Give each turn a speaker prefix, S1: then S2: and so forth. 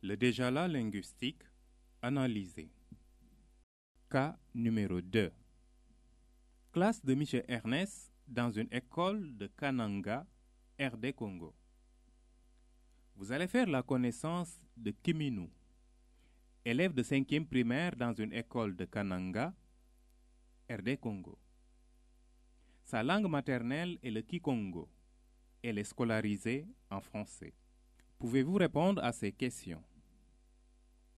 S1: Le déjà là linguistique analysé. Cas numéro 2. Classe de Michel Ernest dans une école de Kananga, RD Congo. Vous allez faire la connaissance de Kiminu, élève de 5e primaire dans une école de Kananga, RD Congo. Sa langue maternelle est le Kikongo. Elle est scolarisée en français. Pouvez-vous répondre à ces questions?